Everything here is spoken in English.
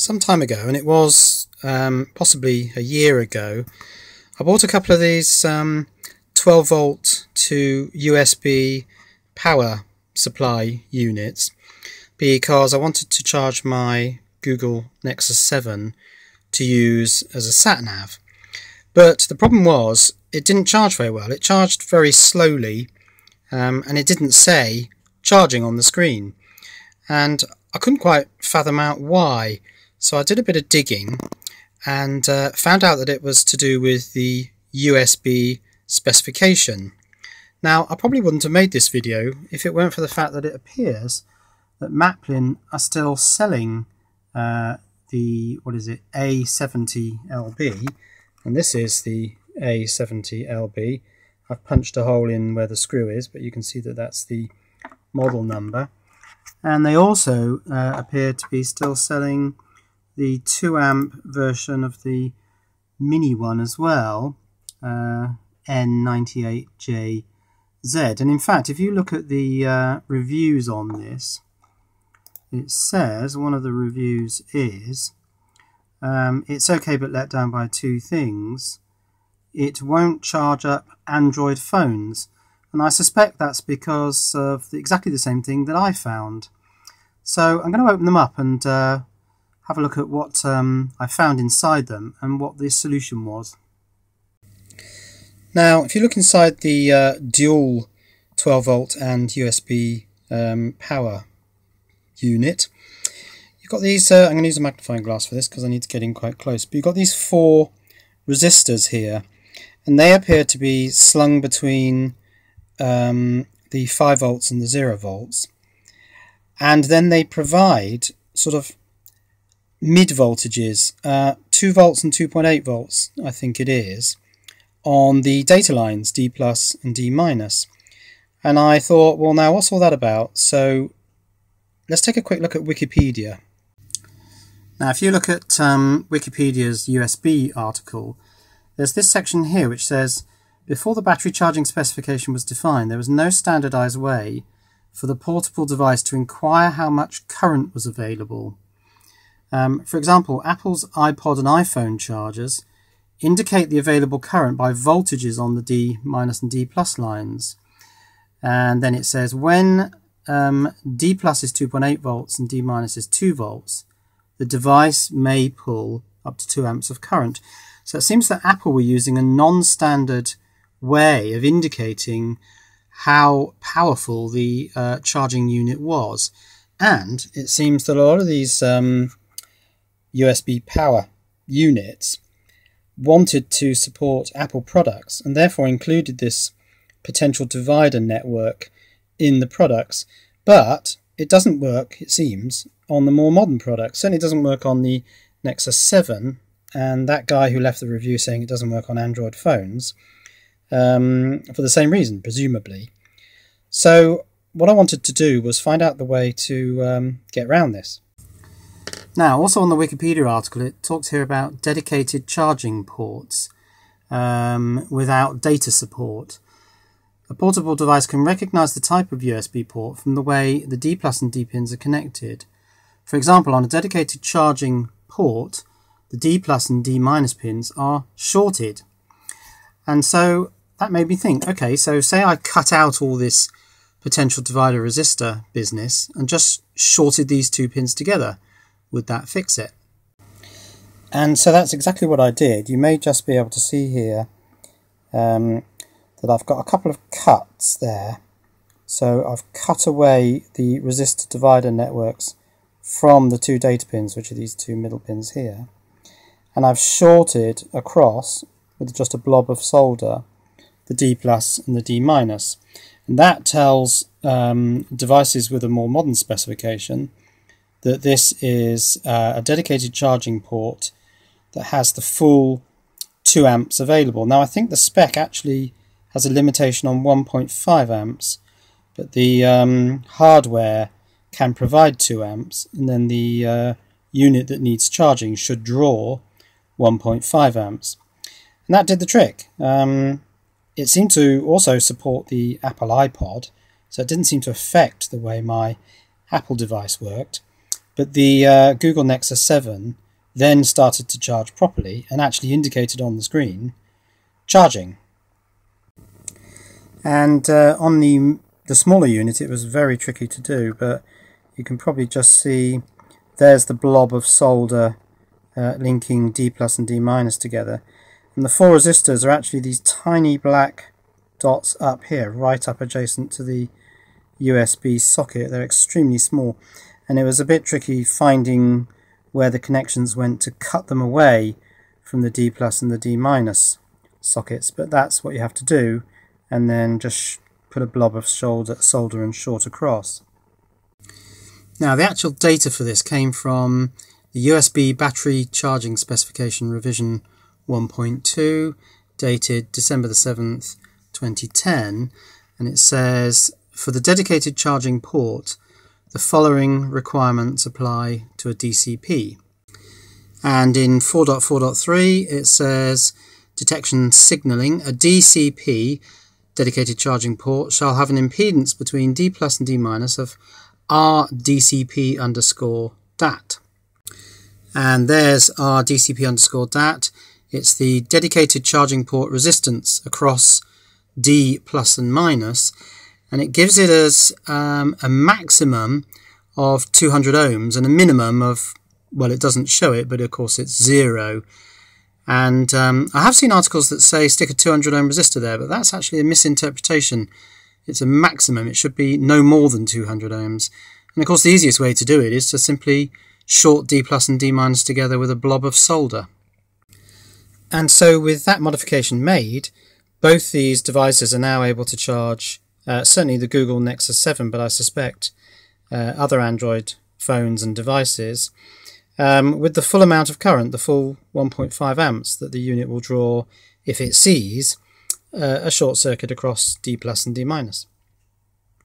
some time ago, and it was um, possibly a year ago, I bought a couple of these um, 12 volt to USB power supply units because I wanted to charge my Google Nexus 7 to use as a sat nav. But the problem was it didn't charge very well. It charged very slowly um, and it didn't say charging on the screen. And I couldn't quite fathom out why. So I did a bit of digging and uh, found out that it was to do with the USB specification. Now, I probably wouldn't have made this video if it weren't for the fact that it appears that Maplin are still selling uh, the, what is it, A70LB, and this is the A70LB. I've punched a hole in where the screw is, but you can see that that's the model number. And they also uh, appear to be still selling the 2 amp version of the mini one as well, uh, N98JZ. And in fact, if you look at the uh, reviews on this, it says, one of the reviews is, um, it's okay but let down by two things. It won't charge up Android phones. And I suspect that's because of the, exactly the same thing that I found. So I'm going to open them up and uh, have a look at what um, I found inside them and what the solution was. Now, if you look inside the uh, dual 12 volt and USB um, power unit, you've got these, uh, I'm going to use a magnifying glass for this because I need to get in quite close, but you've got these four resistors here and they appear to be slung between um, the 5 volts and the 0 volts and then they provide sort of mid voltages, uh, 2 volts and 2.8 volts, I think it is, on the data lines D plus and D minus. And I thought, well, now what's all that about? So let's take a quick look at Wikipedia. Now, if you look at um, Wikipedia's USB article, there's this section here which says, before the battery charging specification was defined, there was no standardized way for the portable device to inquire how much current was available. Um, for example, Apple's iPod and iPhone chargers indicate the available current by voltages on the D minus and D plus lines. And then it says when um, D plus is 2.8 volts and D minus is 2 volts, the device may pull up to 2 amps of current. So it seems that Apple were using a non-standard way of indicating how powerful the uh, charging unit was. And it seems that a lot of these um, USB power units wanted to support Apple products and therefore included this potential divider network in the products. But it doesn't work, it seems, on the more modern products. Certainly doesn't work on the Nexus 7, and that guy who left the review saying it doesn't work on Android phones um, for the same reason, presumably. So what I wanted to do was find out the way to um, get around this. Now, also on the Wikipedia article, it talks here about dedicated charging ports um, without data support. A portable device can recognize the type of USB port from the way the D plus and D pins are connected. For example, on a dedicated charging port, the D plus and D minus pins are shorted. And so that made me think, okay, so say I cut out all this potential divider resistor business and just shorted these two pins together. Would that fix it? And so that's exactly what I did. You may just be able to see here um, that I've got a couple of cuts there. So I've cut away the resistor divider networks from the two data pins, which are these two middle pins here. And I've shorted across with just a blob of solder the D plus and the D minus. And that tells um, devices with a more modern specification that this is uh, a dedicated charging port that has the full 2 amps available. Now I think the spec actually has a limitation on 1.5 amps, but the um, hardware can provide 2 amps, and then the uh, unit that needs charging should draw 1.5 amps. And that did the trick. Um, it seemed to also support the Apple iPod, so it didn't seem to affect the way my Apple device worked. But the uh, Google Nexus 7 then started to charge properly and actually indicated on the screen charging. And uh, on the the smaller unit, it was very tricky to do, but you can probably just see there's the blob of solder uh, linking D plus and D minus together. And the four resistors are actually these tiny black dots up here, right up adjacent to the USB socket. They're extremely small, and it was a bit tricky finding where the connections went to cut them away from the D plus and the D minus sockets, but that's what you have to do, and then just put a blob of solder, solder and short across. Now the actual data for this came from the USB battery charging specification revision 1.2 dated December the 7th 2010 and it says for the dedicated charging port the following requirements apply to a DCP and in 4.4.3 it says detection signaling a DCP dedicated charging port shall have an impedance between D plus and D minus of RDCP underscore DAT. And there's RDCP underscore DAT. It's the dedicated charging port resistance across D plus and minus, and it gives it as um, a maximum of 200 ohms and a minimum of, well, it doesn't show it, but of course it's zero. And um, I have seen articles that say stick a 200 ohm resistor there, but that's actually a misinterpretation. It's a maximum. It should be no more than 200 ohms. And of course, the easiest way to do it is to simply short D plus and D minus together with a blob of solder. And so with that modification made, both these devices are now able to charge uh, certainly the Google Nexus 7, but I suspect uh, other Android phones and devices um, with the full amount of current, the full 1.5 amps that the unit will draw if it sees uh, a short circuit across D plus and D minus.